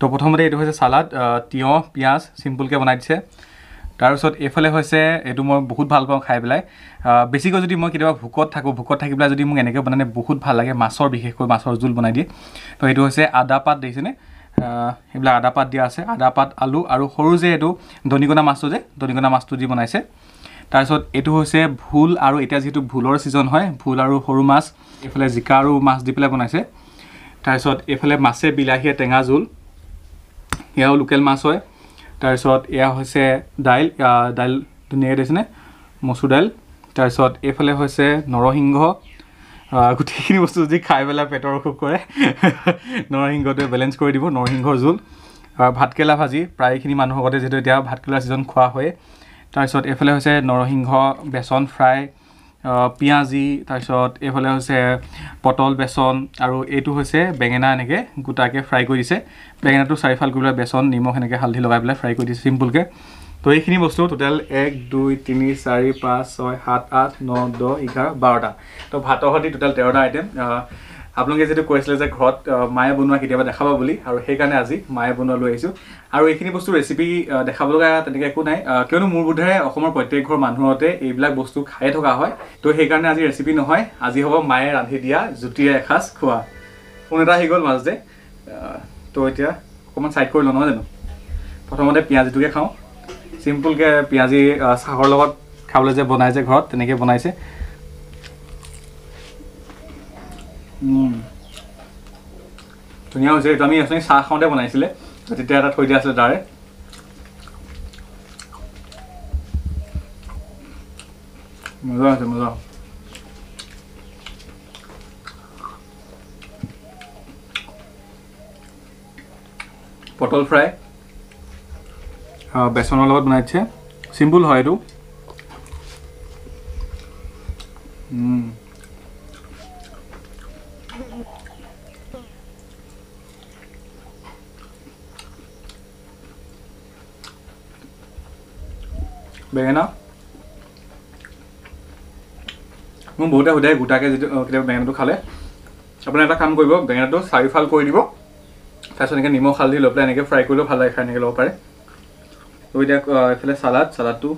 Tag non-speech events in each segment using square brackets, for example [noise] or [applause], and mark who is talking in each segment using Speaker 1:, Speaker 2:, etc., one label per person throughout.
Speaker 1: তো প্ৰথমতে এইটো হৈছে চালাড তিয়ঁহ পিঁয়াজ চিম্পুলকৈ বনাই দিছে। তাৰপিছত এইফালে হৈছে এইটো মই বহুত ভাল পাওঁ খাই পেলাই। বেছিকৈ যদি মই কেতিয়াবা ভোকত থাকোঁ ভোকত থাকি পেলাই যদি মোক এনেকৈ বনালে বহুত ভাল লাগে মাছৰ বিশেষকৈ মাছৰ জোল বনাই দিয়ে। তো এইটো হৈছে আদা পাত দেখিছেনে? এইবিলাক আদা পাত দিয়া আছে আদা পাত আলু আৰু সৰু যে এইটো দনিকণা মাছটো যে দনিকণা মাছটো দি বনাইছে। তাৰপিছত এইটো হৈছে ভোল আৰু এতিয়া যিহেতু ভোলৰ ছিজন হয় ভোল আৰু সৰু মাছ এইফালে জিকা আৰু মাছ দি পেলাই বনাইছে। তাৰপিছত এইফালে মাছে বিলাহীয়ে টেঙা জোল। এয়াও লোকেল মাছ হয়। তাৰপিছত এয়া হৈছে দাইল দাইল ধুনীয়াকৈ দিছেনে মচুৰ দাইল। তাৰপিছত এইফালে হৈছে নৰসিংহ। গোটেইখিনি বস্তু যদি খাই পেলাই পেটৰ অসুখ কৰে [laughs] নৰসিংহটোৱে বেলেঞ্চ কৰি দিব নৰসিংহৰ জোল। ভাতকেৰেলা ভাজি প্ৰায়খিনি মানুহৰ আগতে যিহেতু এতিয়া ভাতকেৰেলা ছিজন খোৱা হয়েই। তাৰপিছত এইফালে হৈছে নৰসিংহ বেচন ফ্ৰাই পিঁয়াজি তাৰপিছত এইফালে হৈছে পটল বেচন আৰু এইটো হৈছে বেঙেনা এনেকৈ গোটাকৈ ফ্ৰাই কৰি দিছে। বেঙেনাটো চাৰিফাল কৰি পেলাই বেচন নিমখ এনেকৈ হালধি লগাই পেলাই ফ্ৰাই কৰি দিছে চিম্পুলকৈ তো এইখিনি বস্তু টোটেল এক দুই তিনি চাৰি পাঁচ ছয় সাত আঠ ন দহ এঘাৰ বাৰটা। তো ভাতৰ সৈতে টোটেল তেৰটা আইটেম আপোনালোকে যিটো কৈছিলে যে ঘৰত মায়ে বনোৱা কেতিয়াবা দেখাব বুলি আৰু সেইকাৰণে আজি মায়ে বনোৱা লৈ আহিছোঁ। আৰু এইখিনি বস্তু ৰেচিপি দেখাব লগা তেনেকৈ একো নাই। কিয়নো মোৰ বোধেৰে অসমৰ প্ৰত্যেক ঘৰ মানুহতে এইবিলাক বস্তু খায়ে থকা হয়। তো সেইকাৰণে আজি ৰেচিপি নহয় আজি হ'ব মায়ে ৰান্ধি দিয়া জুতিৰে এসাঁজ খোৱা। ফোন এটা আহি গ'ল মাজতে। তো এতিয়া অকণমান ছাইড কৰি লওঁ নহয় জানো? প্ৰথমতে পিঁয়াজীটোকে খাওঁ। চিম্পুলকৈ পিঁয়াজী চাহৰ লগত খাবলৈ যে বনাই যে ঘৰত তেনেকৈ বনাইছে। ধুনীয়া হৈছে এইটো আমি আচলতে চাহ খাওঁতে বনাইছিলে। তেতিয়া এটা থৈ দিয়া আছিলে তাৰে। মজা আছে মজা। পটল ফ্ৰাই। বেচনৰ লগত বনাই দিছে চিম্পুল হয় এইটো। বেঙেনা মোক বহুতে সোধে গোটাকৈ যিটো কেতিয়াবা বেঙেনাটো খালে আপুনি এটা কাম কৰিব বেঙেনাটো চাৰিফাল কৰি দিব তাৰপিছত এনেকৈ নিমখ হালধি লৈ পেলাই এনেকৈ ফ্ৰাই কৰিলেও ভাল লাগে খাই এনেকৈ ল'ব পাৰে তো এতিয়া এইফালে চালাড চালাডটো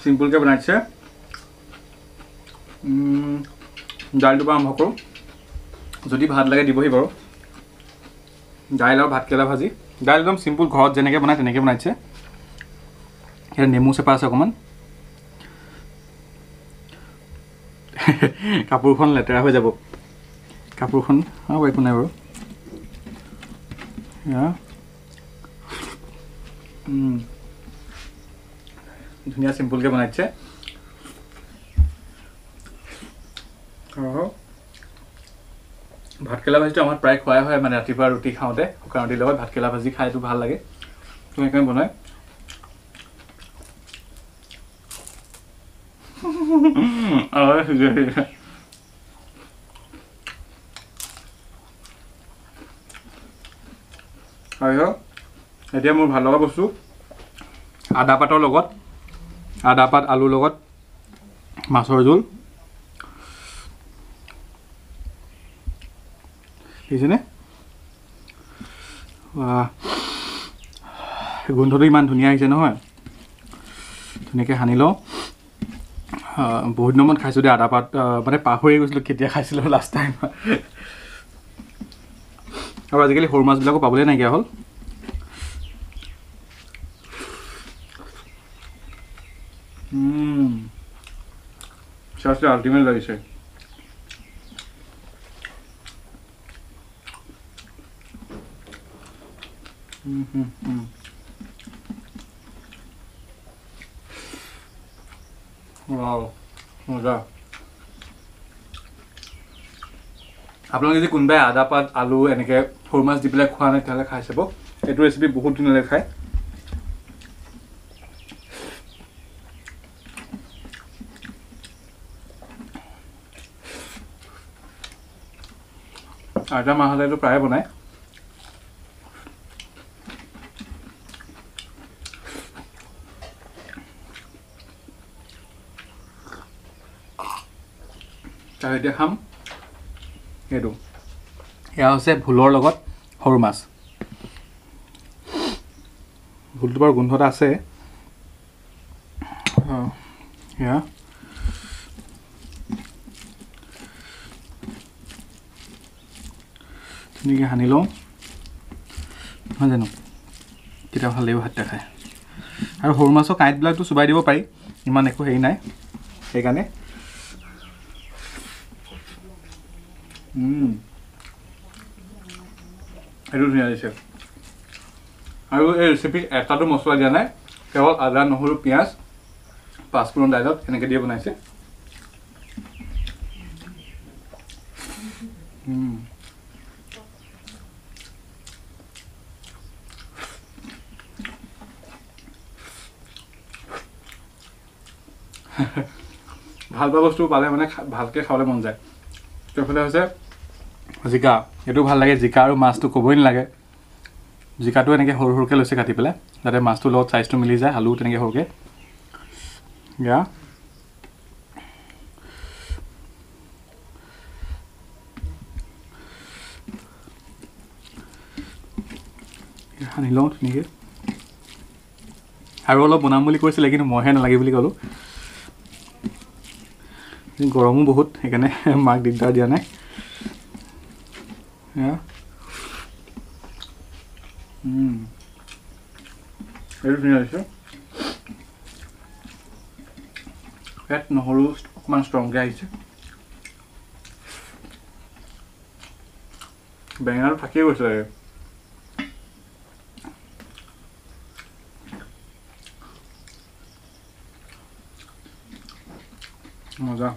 Speaker 1: চিম্পুলকৈ বনাই দিছে দাইলটোৰ পৰা আৰম্ভ কৰোঁ যদি ভাত লাগে দিবহি বাৰু দাইল আৰু ভাতকেৰেলা ভাজি দাইল একদম চিম্পুল ঘৰত যেনেকৈ বনায় তেনেকৈ বনাই দিছে ইয়াত নেমু চেপা আছে অকণমান কাপোৰখন লেতেৰা হৈ যাব কাপোৰখন হ'ব একো নাই বাৰু। ধুনীয়া চিম্পুলকৈ বনাই দিছে আৰু ভাতকেৰেলা ভাজিটো আমাৰ প্ৰায় খোৱাই হয় মানে ৰাতিপুৱা ৰুটি খাওঁতে শুকান ৰুটিৰ লগত ভাতকেৰেলা ভাজি খাইটো ভাল লাগে তো সেইকাৰণে বনায় তাৰপিছত এতিয়া মোৰ ভাল লগা বস্তু? আদা পাতৰ লগত আদা পাত আলুৰ লগত মাছৰ জোল। দেখিছেনে। গোন্ধটো ইমান ধুনীয়া আহিছে নহয়। ধুনীয়াকৈ সানি লওঁ। বহুত দিনৰ মূৰত খাইছোঁ দেই আদা পাত আহ, মানে পাহৰি গৈছিলোঁ কেতিয়া খাইছিলোঁ লাষ্ট টাইম আৰু আজিকালি সৰু মাছবিলাকো পাবলৈ নাইকিয়া হ'ল। আল্টিমেট লাগিছে। Wow, মজা আপোনালোকে যদি কোনোবাই আদা পাত আলু এনেকৈ সৰু মাছ দি পেলাই খোৱা নাই তেতিয়াহ'লে খাই চাব। এইটো ৰেচিপি বহুত লাগে খাই আইতা মাহঁতে এইটো প্ৰায়ে বনায়। তাৰ এতিয়া খাম। সেইটো। এয়া হৈছে ভোলৰ লগত সৰু মাছ। ভুলটো বাৰু গোন্ধ এটা আছে এয়া। ধুনীয়াকৈ সানি লওঁ। নহয় জানো? তেতিয়া ভাল লাগিব ভাতটা খাই। আৰু সৰু মাছৰ কাঁইটবিলাকতো চুবাই দিব পাৰি। ইমান একো হেৰি নাই। সেইকাৰণে উম। সেইটো ধুনীয়া দিছে আৰু এই ৰেচিপিত এটাতো মছলা দিয়া নাই কেৱল আদা নহৰু পিঁয়াজ পাঁচফোৰণ দাইলত এনেকৈ দিয়ে বনাইছে। ভাল পোৱা বস্তু পালে মানে ভালকৈ খাবলৈ মন যায় এইফালে হৈছে জিকা এইটো ভাল লাগে জিকা আৰু মাছটো ক'বই নালাগে। জিকাটো এনেকৈ সৰু সৰুকৈ লৈছে কাটি পেলাই যাতে মাছটোৰ লগত চাইজটো মিলি যায় আলু তেনেকৈ সৰুকৈ। ইয়া সানি লওঁ ধুনীয়াকৈ আৰু অলপ বনাম বুলি কৈছিলে কিন্তু মইহে নালাগে বুলি ক'লোঁ। গৰমো বহুত সেইকাৰণে [laughs] মাক দিগদাৰ দিয়া নাই। এইটো ধুনীয়া হৈছে। ইয়াত নহৰু অকণমান ষ্ট্ৰংকৈ আহিছে। বেঙেনাটো থাকিয়ে গৈছে লাগে মজা।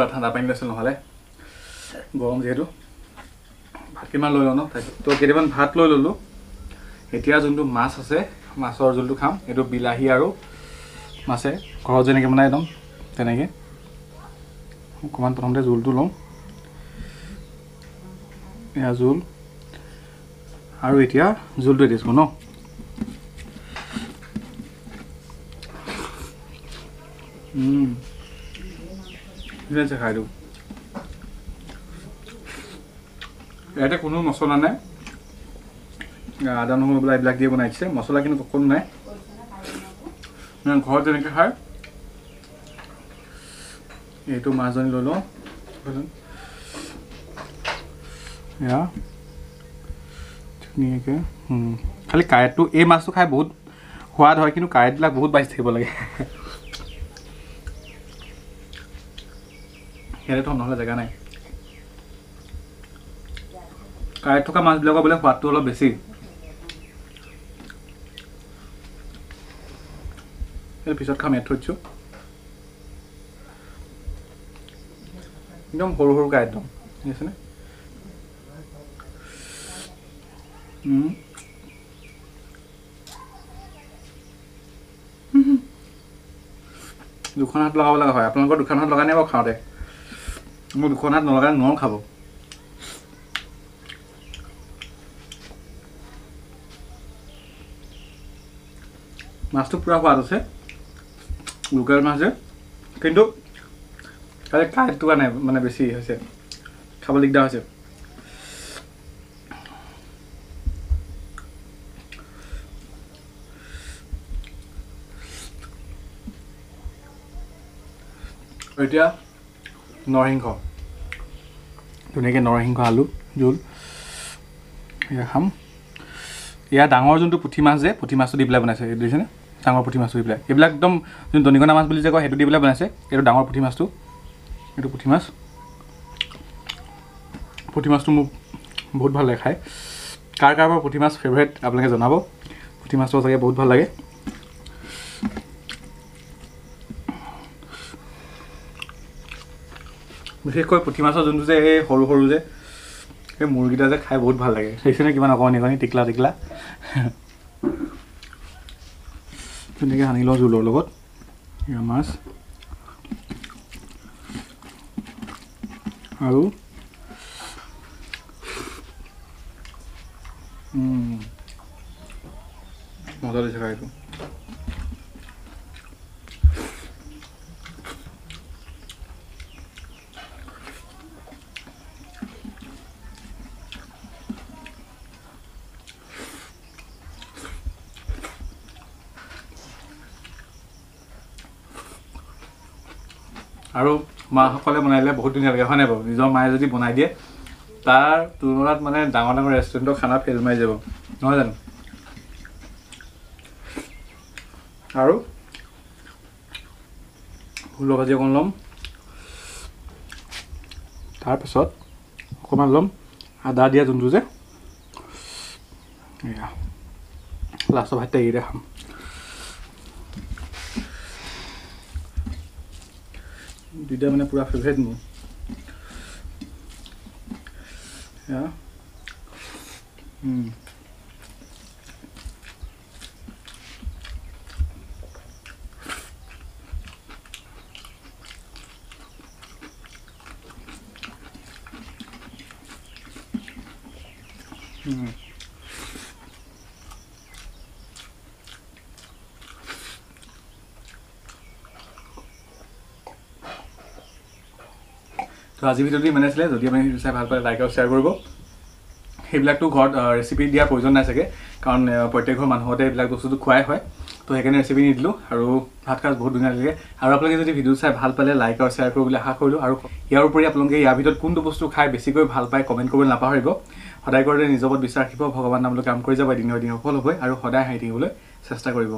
Speaker 1: পূৰা ঠাণ্ডা পানী লৈছিল নহ'লে গৰম যিহেতু। ভাত কিমান লৈ লওঁ ন? তাৰপিছত তো কেইটামান ভাত লৈ ল'লোঁ। এতিয়া যোনটো মাছ আছে মাছৰ জোলটো খাম। এইটো বিলাহী আৰু মাছে। ঘৰত যেনেকৈ বনাই একদম তেনেকৈ। অকণমান প্ৰথমতে জোলটো লওঁ। এয়া জোল। আৰু এতিয়া জোলটো দিছোঁ ন? উম। ধুনীয়া হৈছে খাই দিওঁ। ইয়াতে কোনো মছলা নাই। আদা নহৰু বোলা এইবিলাক দিয়ে বনাইছে। মছলা কিন্তু অকণো নাই। ঘৰত যেনেকৈ খায়। এইটো মাছজনী লৈ লওঁ। এয়া। ধুনীয়াকৈ। খালি কাঁইটটো এই মাছটো খাই বহুত সোৱাদ হয় কিন্তু কাঁইটবিলাক বহুত বাঢ়ি থাকিব লাগে। ইয়াতে থ'ম নহ'লে জেগা নাই? কাঁইট থকা মাছবিলাকৰ বোলে সোৱাদটো অলপ বেছি। পিছত খাম ইয়াত থৈ দিছোঁ। একদম সৰু সৰু কাঁইট একদম ঠিক আছেনে। দুখন হাত লগাব লগা হয়। আপোনালোকৰ দুখন হাত লগা নাই বাৰু খাওঁতে। দুখন হাত নলগাই নোৱাৰোঁ খাব। মাছটো পূৰা সোৱাদ আছে। লোকেল মাছ যে। কিন্তু খালি কাঁইটটো কাৰণে মানে বেছি হৈছে। খাব দিগদাৰ হৈছে। এতিয়া নৰসিংহ। ধুনীয়াকৈ নৰসিংহ আলু জোল। এয়া খাম। এয়া ডাঙৰ যোনটো পুঠি মাছ যে পুঠি মাছটো দি পেলাই বনাইছে এইটো দেখিছেনে ডাঙৰ পুঠি মাছটো দি পেলাই। এইবিলাক একদম যোন দনিকণা মাছ বুলি যে কয় সেইটো দি পেলাই বনাইছে। এইটো ডাঙৰ পুঠি মাছটো। এইটো পুঠি মাছ। পুঠি মাছটো মোক বহুত ভাল লাগে খাই। কাৰ কাৰ পৰা পুঠি মাছ ফেভৰেট আপোনালোকে জনাব। পুঠি মাছটো চাগে বহুত ভাল লাগে। বিশেষকৈ পুঠি মাছৰ যোনটো যে এই সৰু সৰু যে সেই মূৰকেইটা যে খাই বহুত ভাল লাগে। দেখিছেনে কিমান অকণি অকণি টিকলা টিকলা। ধুনীয়াকৈ সানি লওঁ জোলৰ লগত। এয়া মাছ। আৰু মজা দিছে খাই এইটো। আৰু মাসকলে বনাই বহুত ধুনীয়া লাগে হয় নাই বাৰু? নিজৰ মায়ে যদি বনাই দিয়ে তাৰ তুলনাত মানে ডাঙৰ ডাঙৰ ৰেষ্টুৰেণ্টৰ খানা ফেল মাৰি যাব। নহয় জানো? আৰু ফুলৰ ভাজি অকণ ল'ম। তাৰপিছত অকণমান ল'ম। আদা দিয়া যোনটো যে। লাষ্টৰ ভাতটা এইকেইটা খাম। দুইটা মানে পূৰা ফেভৰেট মোৰ এয়া তো আজি ভিডিঅ'টো ইমানে আছিলে যদি আপুনি চাই ভাল পালে লাইক আৰু শ্বেয়াৰ কৰিব। সেইবিলাকতো ঘৰত ৰেচিপি দিয়াৰ প্ৰয়োজন নাই চাগে কাৰণ প্ৰত্যেক ঘৰ মানুহতে এইবিলাক বস্তুটো খোৱাই হয়। তো সেইকাৰণে ৰেচিপি নিদিলোঁ আৰু ভাত সাজ বহুত ধুনীয়া লাগে আৰু আপোনালোকে যদি ভিডিঅ' চাই ভাল পালে লাইক আৰু শ্বেয়াৰ কৰিব বুলি আশা কৰিলোঁ। আৰু ইয়াৰ উপৰি আপোনালোকে ইয়াৰ ভিতৰত কোনটো বস্তু খাই বেছিকৈ ভাল পায় কমেণ্ট কৰিবলৈ নাপাহৰিব। সদায় কৰোঁতে নিজৰ ওপৰত বিশ্বাস ৰাখিব ভগৱান নামলৈ কাম কৰি যাব এদিন নহয় এদিন সফল হ'বই আৰু সদায় হাঁহি থাকিবলৈ চেষ্টা কৰিব।